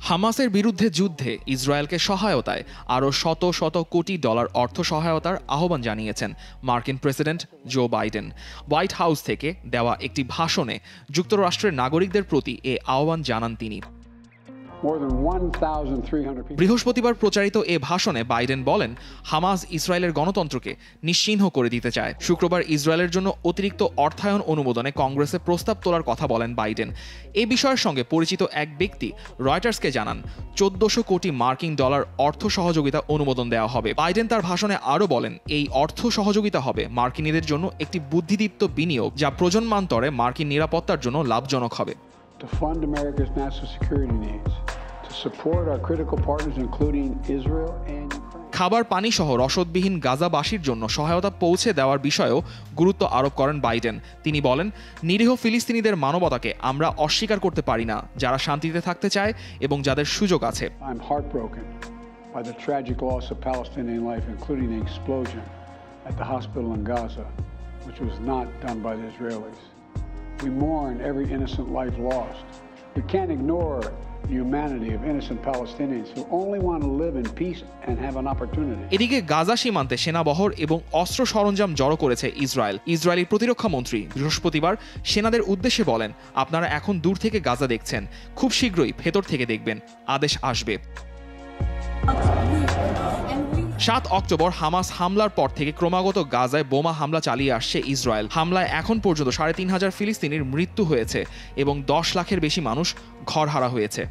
হামাসের বিরুদ্ধে যুদ্ধে ইসরায়েলকে সহায়তায় আরও শত শত কোটি ডলার অর্থ সহায়তার আহ্বান জানিয়েছেন মার্কিন president Joe Biden. White House থেকে দেওয়া একটি ভাষণে যুক্তরাষ্ট্রের নাগরিকদের প্রতি এ আহ্বান জানান তিনি। বৃহস্পতিবার প্রচারিত এ ভাষণে বাইডেন বলেন হামাজ ইসরায়েলের গণতন্ত্রকে নিশ্চিহ্ন করে দিতে চায়। শুক্রবার ইসরায়েলের জন্য অতিরিক্ত অর্থায়ন অনুমোদনে কংগ্রেসে প্রস্তাব তোলার কথা বলেন বাইডেন। এ বিষয়ের সঙ্গে পরিচিত এক ব্যক্তি রয়টার্সকে জানান চোদ্দশো কোটি মার্কিন ডলার অর্থ সহযোগিতা অনুমোদন দেওয়া হবে। বাইডেন তার ভাষণে আরও বলেন এই অর্থ সহযোগিতা হবে মার্কিনীদের জন্য একটি বুদ্ধিদীপ্ত বিনিয়োগ যা প্রজন্মান্তরে মার্কিন নিরাপত্তার জন্য লাভজনক হবে। To fund America's national security needs, খাবার পানি সহ রসদবিহীন গাজাবাসীর জন্য সহায়তা পৌঁছে দেওয়ার বিষয়েও গুরুত্ব আরোপ করেন বাইডেন। তিনি বলেন নিরীহ ফিলিস্তিনিদের মানবতাকে আমরা অস্বীকার করতে পারি না যারা শান্তিতে থাকতে চায় এবং যাদের সুযোগ আছে। We mourn every innocent life lost. We can't ignore এদিকে গাজা সীমান্তে সেনাবহর এবং অস্ত্র সরঞ্জাম জড়ো করেছে ইসরায়েল। ইসরায়েলি প্রতিরক্ষা মন্ত্রী বৃহস্পতিবার সেনাদের উদ্দেশ্যে বলেন, আপনারা এখন দূর থেকে গাজা দেখছেন। খুব শীঘ্রই ভেতর থেকে দেখবেন। আদেশ আসবে। সাত অক্টোবর হামাস হামলার পর থেকে ক্রমাগত গাজায় বোমা হামলা চালিয়ে আসছে ইসরায়েল। হামলায় এখন পর্যন্ত সাড়ে তিন হাজার ফিলিস্তিনির মৃত্যু হয়েছে এবং দশ লাখের বেশি মানুষ ঘরহারা হয়েছে।